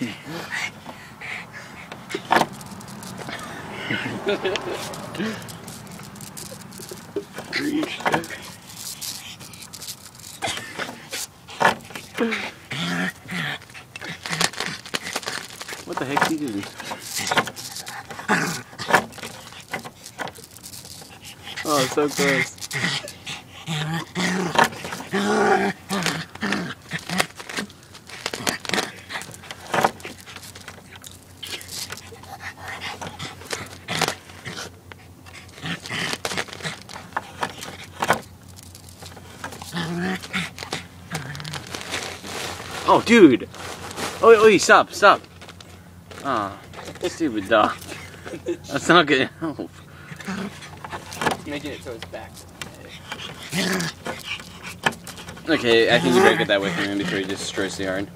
what the heck's he doing? Oh, so close. Oh, dude! Oh, wait, stop, stop. Ah, oh, stupid dog. That's not good. help. Making it so it's back. Okay, I think you better get that away from him before he destroys the yard.